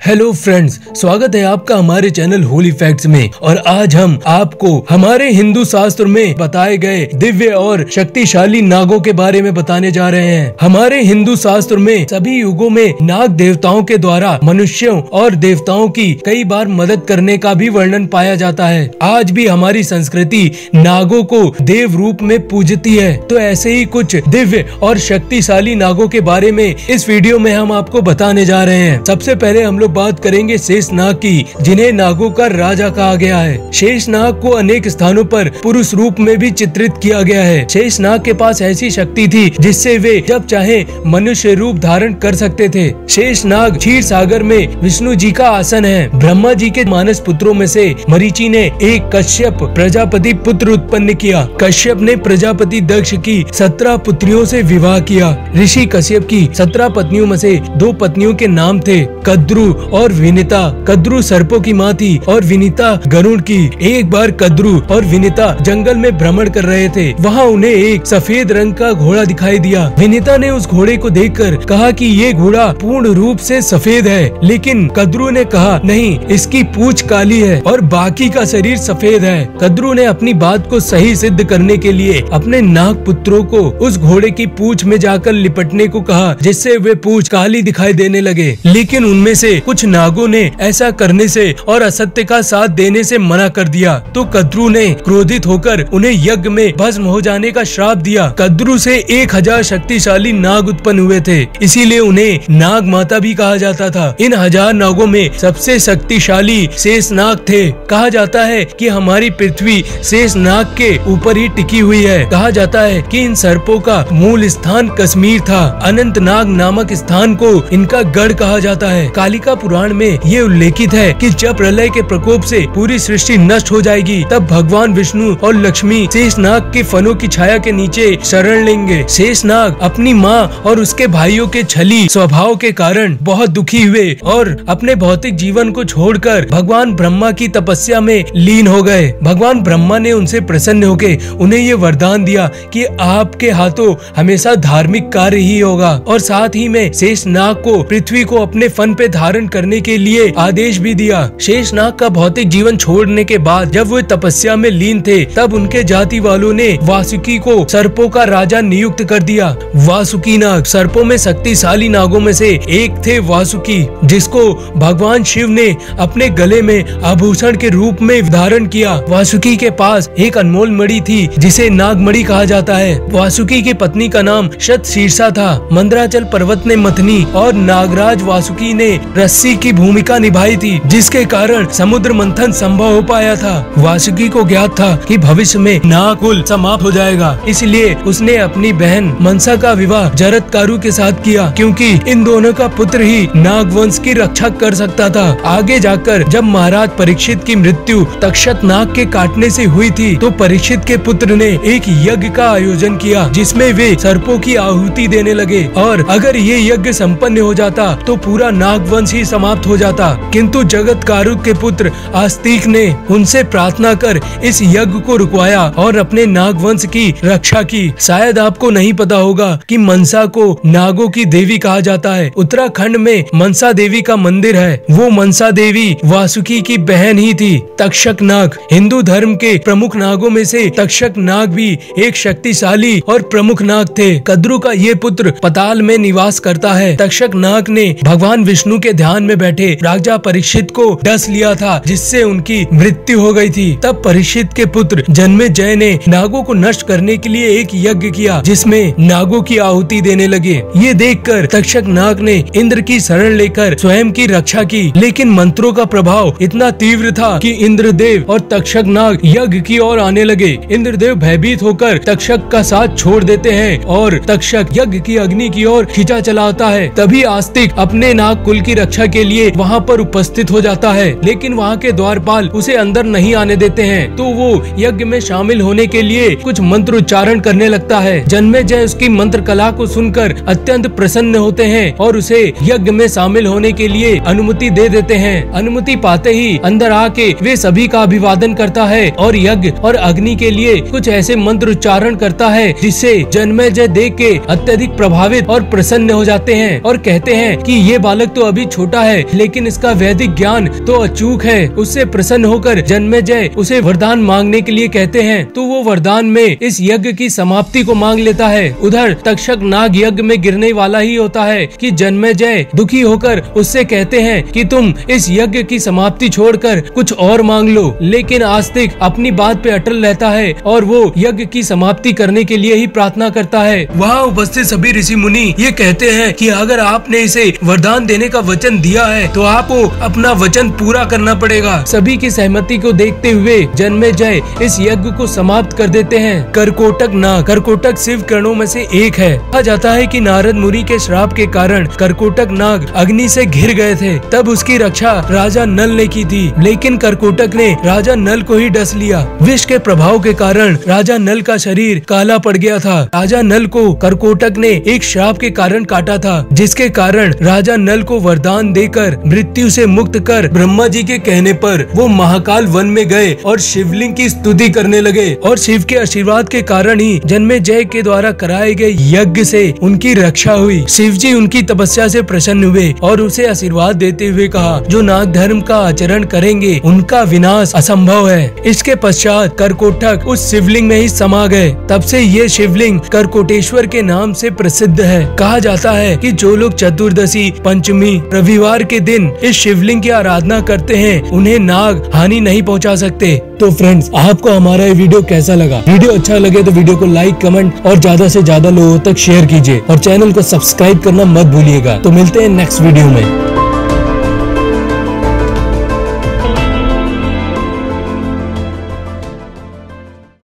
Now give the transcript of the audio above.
Hello friends स्वागत है आपका हमारे चैनल होली फैक्ट्स में। और आज हम आपको हमारे हिंदू शास्त्र में बताए गए दिव्य और शक्तिशाली नागों के बारे में बताने जा रहे हैं। हमारे हिंदू शास्त्र में सभी युगों में नाग देवताओं के द्वारा मनुष्यों और देवताओं की कई बार मदद करने का भी वर्णन पाया जाता है। आज भी हमारी संस्कृति नागों को देव रूप में पूजती है। तो ऐसे ही कुछ दिव्य और शक्तिशाली नागों के बारे में इस वीडियो में हम आपको बताने जा रहे हैं। सबसे पहले हम लोग बात करेंगे शेष नाग की, जिन्हें नागों का राजा कहा गया है। शेष नाग को अनेक स्थानों पर पुरुष रूप में भी चित्रित किया गया है। शेष नाग के पास ऐसी शक्ति थी, जिससे वे जब चाहे मनुष्य रूप धारण कर सकते थे। शेष नाग क्षीर सागर में विष्णु जी का आसन है। ब्रह्मा जी के मानस पुत्रों में से मरीचि ने एक कश्यप प्रजापति पुत्र उत्पन्न किया। कश्यप ने प्रजापति दक्ष की सत्रह पुत्रियों से विवाह किया। ऋषि कश्यप की सत्रह पत्नियों में से दो पत्नियों के नाम थे, कद्रु और विनीता, कद्रु सर्पों की माँ थी और विनीता गरुड़ की। एक बार कद्रु और विनीता जंगल में भ्रमण कर रहे थे। वहाँ उन्हें एक सफ़ेद रंग का घोड़ा दिखाई दिया। विनीता ने उस घोड़े को देखकर कहा कि ये घोड़ा पूर्ण रूप से सफ़ेद है। लेकिन कद्रु ने कहा, नहीं, इसकी पूछ काली है और बाकी का शरीर सफ़ेद है। कद्रु ने अपनी बात को सही सिद्ध करने के लिए अपने नाग पुत्रों को उस घोड़े की पूछ में जाकर लिपटने को कहा, जिससे वे पूछ काली दिखाई देने लगे। लेकिन उनमें से कुछ नागों ने ऐसा करने से और असत्य का साथ देने से मना कर दिया। तो कद्रु ने क्रोधित होकर उन्हें यज्ञ में भस्म हो जाने का श्राप दिया। कद्रु से एक हज़ार शक्तिशाली नाग उत्पन्न हुए थे। इसीलिए उन्हें नाग माता भी कहा जाता था। इन हज़ार नागों में सबसे शक्तिशाली शेष नाग थे। कहा जाता है कि हमारी पृथ्वी शेष नाग के ऊपर ही टिकी हुई है। कहा जाता है कि इन सर्पों का मूल स्थान कश्मीर था। अनंत नाग नामक स्थान को इनका गढ़ कहा जाता है। कालिका पुराण में ये उल्लेखित है कि जब प्रलय के प्रकोप से पूरी सृष्टि नष्ट हो जाएगी, तब भगवान विष्णु और लक्ष्मी शेष नाग के फनों की छाया के नीचे शरण लेंगे। शेष नाग अपनी माँ और उसके भाइयों के छली स्वभाव के कारण बहुत दुखी हुए और अपने भौतिक जीवन को छोड़कर भगवान ब्रह्मा की तपस्या में लीन हो गए। भगवान ब्रह्मा ने उनसे प्रसन्न होके उन्हें ये वरदान दिया कि आपके हाथों हमेशा धार्मिक कार्य ही होगा और साथ ही में शेष नाग को पृथ्वी को अपने फन पे धारण करने के लिए आदेश भी दिया। शेषनाग का भौतिक जीवन छोड़ने के बाद जब वे तपस्या में लीन थे, तब उनके जाति वालों ने वासुकी को सर्पों का राजा नियुक्त कर दिया। वासुकी नाग सर्पों में शक्तिशाली नागों में से एक थे वासुकी, जिसको भगवान शिव ने अपने गले में आभूषण के रूप में धारण किया। वासुकी के पास एक अनमोल मणि थी, जिसे नागमणि कहा जाता है। वासुकी की पत्नी का नाम शत शीर्षा था। मंदराचल पर्वत ने मथनी और नागराज वासुकी ने रस्सी रस्सी की भूमिका निभाई थी, जिसके कारण समुद्र मंथन संभव हो पाया था। वासुकी को ज्ञात था कि भविष्य में नाकुल समाप्त हो जाएगा। इसलिए उसने अपनी बहन मनसा का विवाह जरत कारू के साथ किया, क्योंकि इन दोनों का पुत्र ही नाग वंश की रक्षा कर सकता था। आगे जाकर जब महाराज परीक्षित की मृत्यु तक्षत नाग के काटने से हुई थी तो परीक्षित के पुत्र ने एक यज्ञ का आयोजन किया, जिसमें वे सर्पों की आहुति देने लगे। और अगर ये यज्ञ संपन्न हो जाता तो पूरा नाग वंश ही समाप्त हो जाता। किंतु जगत कारुक के पुत्र आस्तिक ने उनसे प्रार्थना कर इस यज्ञ को रुकवाया और अपने नाग वंश की रक्षा की। शायद आपको नहीं पता होगा कि मनसा को नागों की देवी कहा जाता है। उत्तराखंड में मनसा देवी का मंदिर है। वो मनसा देवी वासुकी की बहन ही थी, तक्षक नाग। हिंदू धर्म के प्रमुख नागों में से तक्षक नाग भी एक शक्तिशाली और प्रमुख नाग थे। कद्रु का ये पुत्र पताल में निवास करता है। तक्षक नाग ने भगवान विष्णु के ध्यान मैदान में बैठे राजा परीक्षित को डस लिया था, जिससे उनकी मृत्यु हो गई थी। तब परीक्षित के पुत्र जन्मे जय ने नागो को नष्ट करने के लिए एक यज्ञ किया, जिसमें नागो की आहुति देने लगे। ये देखकर तक्षक नाग ने इंद्र की शरण लेकर स्वयं की रक्षा की, लेकिन मंत्रों का प्रभाव इतना तीव्र था कि इंद्रदेव और तक्षक नाग यज्ञ की ओर आने लगे। इंद्रदेव भयभीत होकर तक्षक का साथ छोड़ देते हैं और तक्षक यज्ञ की अग्नि की ओर खींचा चलाता है। तभी आस्तिक अपने नाग कुल की रक्षा के लिए वहाँ पर उपस्थित हो जाता है। लेकिन वहाँ के द्वारपाल उसे अंदर नहीं आने देते हैं। तो वो यज्ञ में शामिल होने के लिए कुछ मंत्र उच्चारण करने लगता है। जन्मे जय उसकी मंत्र कला को सुनकर अत्यंत प्रसन्न होते हैं और उसे यज्ञ में शामिल होने के लिए अनुमति दे देते हैं। अनुमति पाते ही अंदर आके वे सभी का अभिवादन करता है और यज्ञ और अग्नि के लिए कुछ ऐसे मंत्र उच्चारण करता है जिससे जन्मे जय देख के अत्यधिक प्रभावित और प्रसन्न हो जाते हैं और कहते हैं कि ये बालक तो अभी छोटा छोटा है, लेकिन इसका वैदिक ज्ञान तो अचूक है। उससे प्रसन्न होकर जन्मे जय उसे वरदान मांगने के लिए कहते हैं। तो वो वरदान में इस यज्ञ की समाप्ति को मांग लेता है। उधर तक्षक नाग यज्ञ में गिरने वाला ही होता है कि जन्मे जय दुखी होकर उससे कहते हैं कि तुम इस यज्ञ की समाप्ति छोड़कर कुछ और मांग लो। लेकिन आस्तिक अपनी बात पे अटल रहता है और वो यज्ञ की समाप्ति करने के लिए ही प्रार्थना करता है। वहाँ उपस्थित सभी ऋषि मुनि ये कहते हैं कि अगर आपने इसे वरदान देने का वचन दिया है तो आपको अपना वचन पूरा करना पड़ेगा। सभी की सहमति को देखते हुए जन्मे जय इस यज्ञ को समाप्त कर देते हैं। करकोटक नाग करकोटक शिव करणों में से एक है। कहा जाता है कि नारद मुनि के श्राप के कारण करकोटक नाग अग्नि से घिर गए थे। तब उसकी रक्षा राजा नल ने की थी, लेकिन करकोटक ने राजा नल को ही डस लिया। विष के प्रभाव के कारण राजा नल का शरीर काला पड़ गया था। राजा नल को करकोटक ने एक श्राप के कारण काटा था, जिसके कारण राजा नल को वरदान देकर, मृत्यु से मुक्त कर ब्रह्मा जी के कहने पर वो महाकाल वन में गए और शिवलिंग की स्तुति करने लगे। और शिव के आशीर्वाद के कारण ही जन्मे जय के द्वारा कराए गए यज्ञ से उनकी रक्षा हुई। शिव जी उनकी तपस्या से प्रसन्न हुए और उसे आशीर्वाद देते हुए कहा, जो नाग धर्म का आचरण करेंगे, उनका विनाश असंभव है। इसके पश्चात करकोटक उस शिवलिंग में ही समा गए। तब से ये शिवलिंग करकोटेश्वर के नाम से प्रसिद्ध है। कहा जाता है कि जो लोग चतुर्दशी, पंचमी रविवार के दिन इस शिवलिंग की आराधना करते हैं, उन्हें नाग हानि नहीं पहुँचा सकते। तो फ्रेंड्स आपको हमारा ये वीडियो कैसा लगा? वीडियो अच्छा लगे तो वीडियो को लाइक कमेंट और ज़्यादा से ज़्यादा लोगों तक शेयर कीजिए और चैनल को सब्सक्राइब करना मत भूलिएगा। तो मिलते हैं नेक्स्ट वीडियो में।